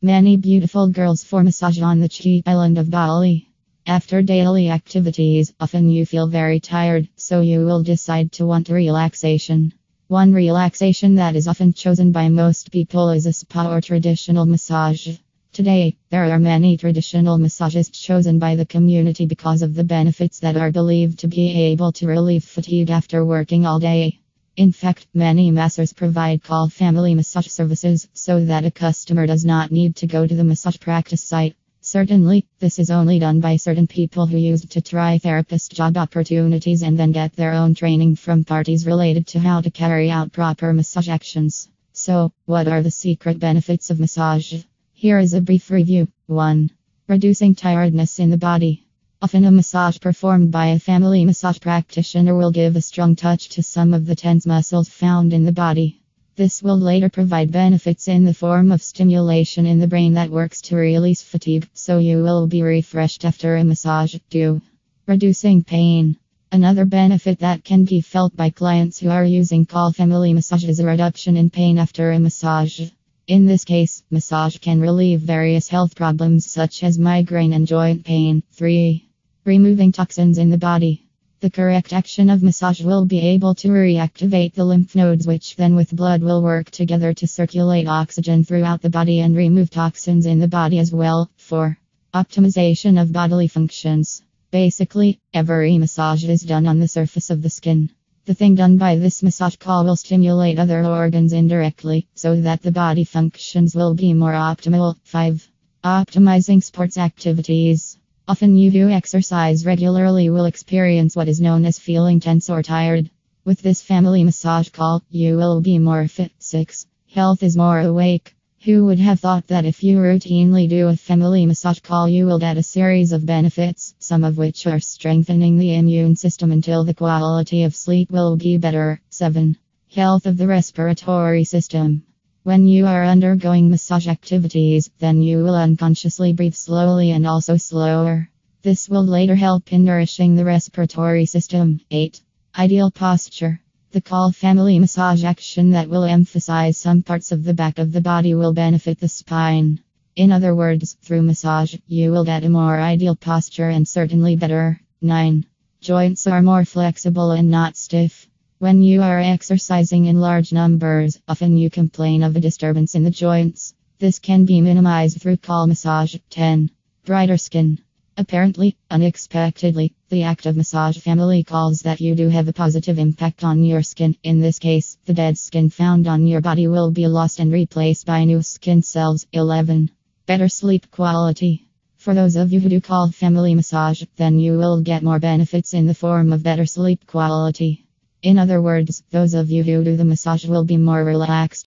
Many beautiful girls for massage on the cheap island of Bali. After daily activities, often you feel very tired, so you will decide to want relaxation. One relaxation that is often chosen by most people is a spa or traditional massage. Today, there are many traditional massages chosen by the community because of the benefits that are believed to be able to relieve fatigue after working all day. In fact, many masseurs provide call family massage services so that a customer does not need to go to the massage practice site. Certainly, this is only done by certain people who used to try therapist job opportunities and then get their own training from parties related to how to carry out proper massage actions. So, what are the secret benefits of massage? Here is a brief review. 1. Reducing tiredness in the body. Often, a massage performed by a family massage practitioner will give a strong touch to some of the tense muscles found in the body. This will later provide benefits in the form of stimulation in the brain that works to release fatigue, so you will be refreshed after a massage. 2. Reducing pain. Another benefit that can be felt by clients who are using call family massage is a reduction in pain after a massage. In this case, massage can relieve various health problems such as migraine and joint pain. 3. Removing toxins in the body. The correct action of massage will be able to reactivate the lymph nodes, which then with blood will work together to circulate oxygen throughout the body and remove toxins in the body as well. 4. Optimization of bodily functions. Basically, every massage is done on the surface of the skin. The thing done by this massage call will stimulate other organs indirectly, so that the body functions will be more optimal. 5. Optimizing sports activities. Often you who exercise regularly will experience what is known as feeling tense or tired. With this family massage call, you will be more fit. 6. Health is more awake. Who would have thought that if you routinely do a family massage call, you will get a series of benefits, some of which are strengthening the immune system until the quality of sleep will be better. 7. Health of the respiratory system. When you are undergoing massage activities, then you will unconsciously breathe slowly and also slower. This will later help in nourishing the respiratory system. 8. Ideal posture. The call family massage action that will emphasize some parts of the back of the body will benefit the spine. In other words, through massage, you will get a more ideal posture and certainly better. 9. Joints are more flexible and not stiff. When you are exercising in large numbers, often you complain of a disturbance in the joints. This can be minimized through call massage. 10. Brighter skin. Apparently, unexpectedly, the act of massage family calls that you do have a positive impact on your skin. In this case, the dead skin found on your body will be lost and replaced by new skin cells. 11. Better sleep quality. For those of you who do call family massage, then you will get more benefits in the form of better sleep quality. In other words, those of you who do the massage will be more relaxed.